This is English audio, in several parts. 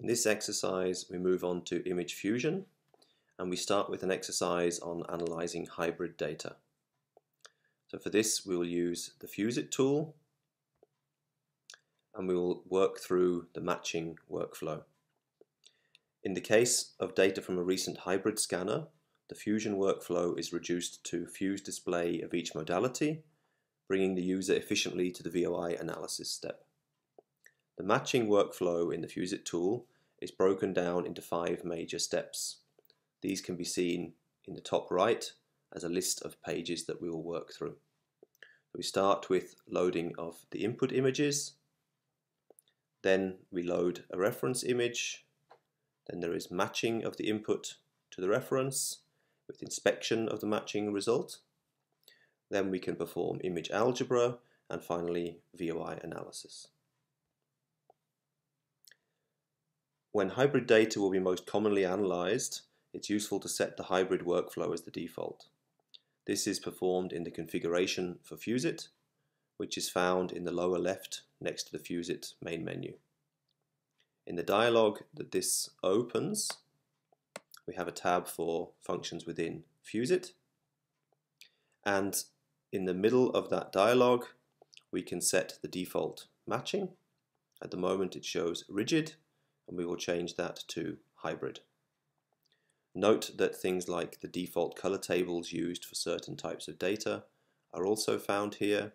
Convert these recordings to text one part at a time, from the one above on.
In this exercise we move on to image fusion and we start with an exercise on analysing hybrid data. So for this we will use the FuseIt tool and we will work through the matching workflow. In the case of data from a recent hybrid scanner, the fusion workflow is reduced to fuse display of each modality, bringing the user efficiently to the VOI analysis step. The matching workflow in the FuseIt tool is broken down into five major steps. These can be seen in the top right as a list of pages that we will work through. We start with loading of the input images, then we load a reference image, then there is matching of the input to the reference with inspection of the matching result. Then we can perform image algebra and finally VOI analysis. When hybrid data will be most commonly analyzed, it's useful to set the hybrid workflow as the default. This is performed in the configuration for FuseIt, which is found in the lower left next to the FuseIt main menu. In the dialog that this opens, we have a tab for functions within FuseIt, and in the middle of that dialog, we can set the default matching. At the moment it shows rigid, and we will change that to hybrid. Note that things like the default color tables used for certain types of data are also found here.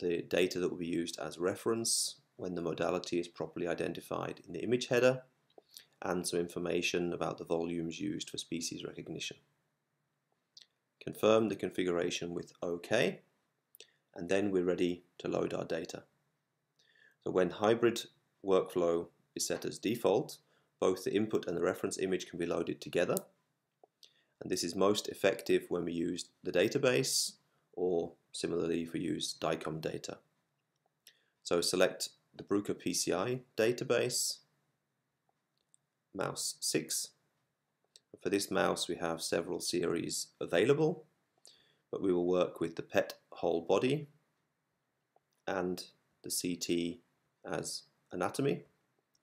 The data that will be used as reference when the modality is properly identified in the image header and some information about the volumes used for species recognition. Confirm the configuration with OK and then we're ready to load our data. So when hybrid workflow is set as default, both the input and the reference image can be loaded together. And this is most effective when we use the database or similarly if we use DICOM data. So select the Bruker PCI database, mouse 6. For this mouse we have several series available, but we will work with the PET whole body and the CT as anatomy.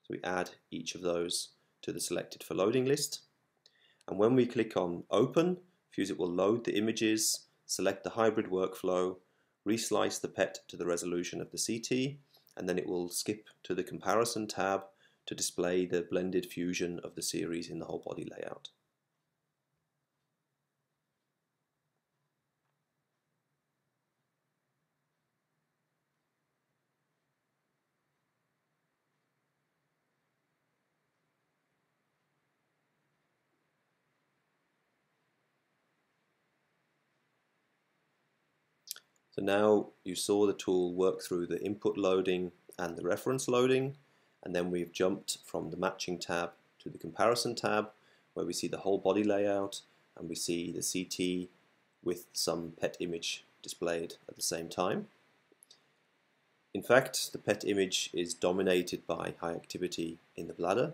So we add each of those to the selected for loading list. And when we click on open, FuseIt will load the images, select the hybrid workflow, reslice the PET to the resolution of the CT, and then it will skip to the comparison tab to display the blended fusion of the series in the whole body layout. So now you saw the tool work through the input loading and the reference loading and then we've jumped from the matching tab to the comparison tab where we see the whole body layout and we see the CT with some PET image displayed at the same time. In fact, the PET image is dominated by high activity in the bladder.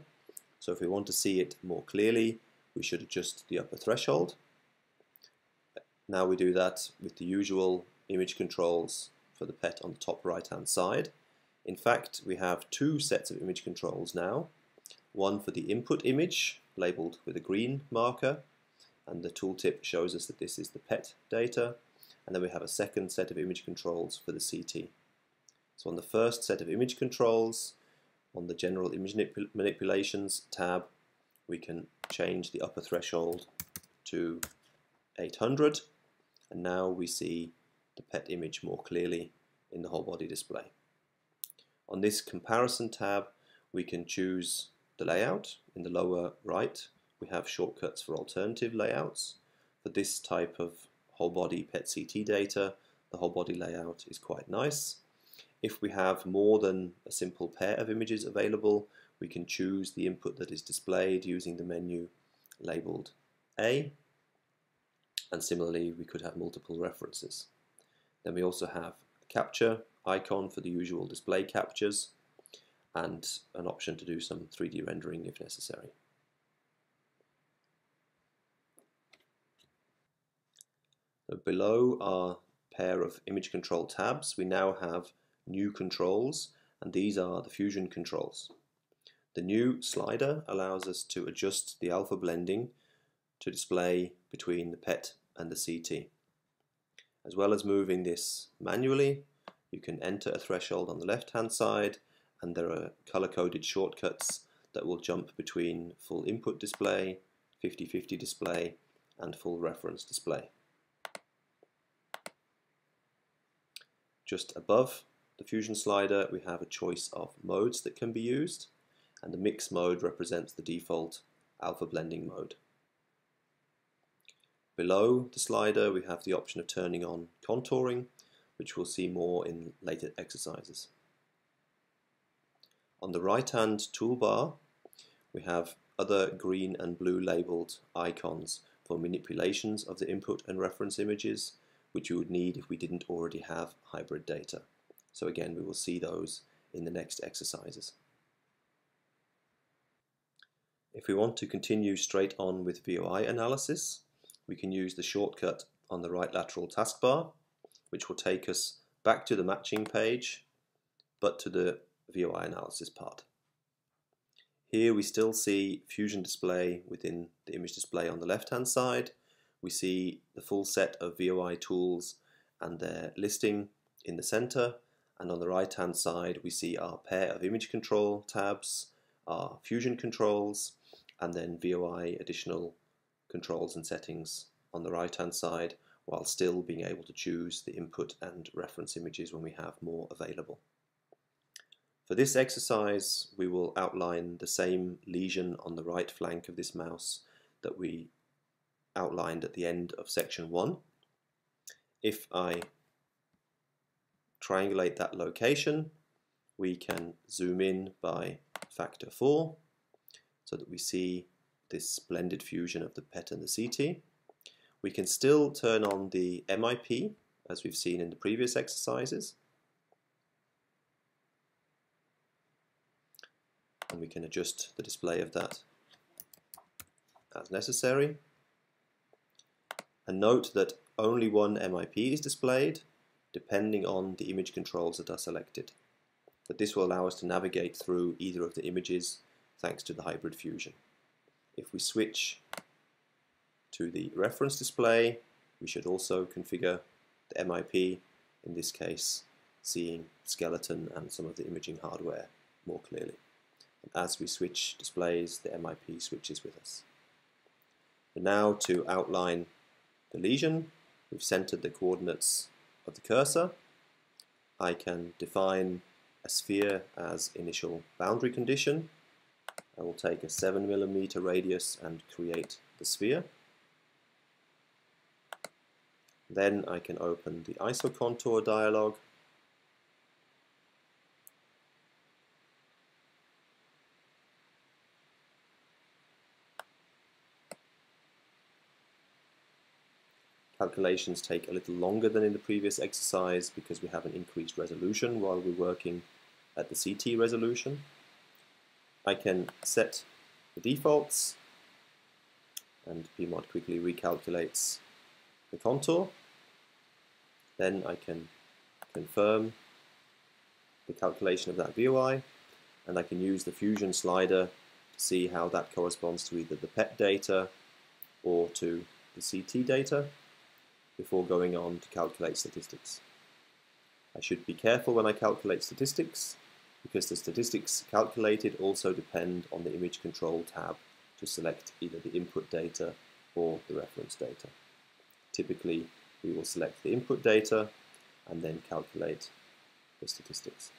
So if we want to see it more clearly, we should adjust the upper threshold. Now we do that with the usual image controls for the PET on the top right hand side. In fact, we have two sets of image controls now. One for the input image, labeled with a green marker, and the tooltip shows us that this is the PET data. And then we have a second set of image controls for the CT. So on the first set of image controls, on the General Image Manipulations tab, we can change the upper threshold to 800, and now we see the PET image more clearly in the whole body display. On this comparison tab, we can choose the layout. In the lower right, we have shortcuts for alternative layouts. For this type of whole body PET CT data, the whole body layout is quite nice. If we have more than a simple pair of images available, we can choose the input that is displayed using the menu labeled A. And similarly, we could have multiple references. Then we also have capture icon for the usual display captures and an option to do some 3D rendering if necessary. So below our pair of image control tabs, we now have new controls, and these are the fusion controls. The new slider allows us to adjust the alpha blending to display between the PET and the CT. As well as moving this manually, you can enter a threshold on the left hand side and there are color-coded shortcuts that will jump between full input display, 50-50 display and full reference display. Just above the Fusion slider we have a choice of modes that can be used and the mix mode represents the default alpha blending mode. Below the slider we have the option of turning on contouring which we'll see more in later exercises. On the right hand toolbar we have other green and blue labeled icons for manipulations of the input and reference images which you would need if we didn't already have hybrid data. So again, we will see those in the next exercises. If we want to continue straight on with VOI analysis, we can use the shortcut on the right lateral taskbar, which will take us back to the matching page, but to the VOI analysis part. Here we still see Fusion display within the image display on the left hand side, we see the full set of VOI tools and their listing in the center and on the right hand side we see our pair of image control tabs, our fusion controls and then VOI additional controls and settings on the right hand side while still being able to choose the input and reference images when we have more available. For this exercise we will outline the same lesion on the right flank of this mouse that we outlined at the end of section 1. If I triangulate that location, we can zoom in by factor 4 so that we see this splendid fusion of the PET and the CT. We can still turn on the MIP as we've seen in the previous exercises. And we can adjust the display of that as necessary. And note that only one MIP is displayed depending on the image controls that are selected. But this will allow us to navigate through either of the images thanks to the hybrid fusion. If we switch to the reference display, we should also configure the MIP, in this case seeing skeleton and some of the imaging hardware more clearly. And as we switch displays, the MIP switches with us. And now to outline the lesion, we've centered the coordinates of the cursor. I can define a sphere as initial boundary condition. I will take a 7 millimeter radius and create the sphere. Then I can open the isocontour dialog Calculations take a little longer than in the previous exercise because we have an increased resolution while we're working at the CT resolution. I can set the defaults and PMOD quickly recalculates the contour. Then I can confirm the calculation of that VOI and I can use the Fusion slider to see how that corresponds to either the PET data or to the CT data before going on to calculate statistics. I should be careful when I calculate statistics because the statistics calculated also depend on the image control tab to select either the input data or the reference data. Typically we will select the input data and then calculate the statistics.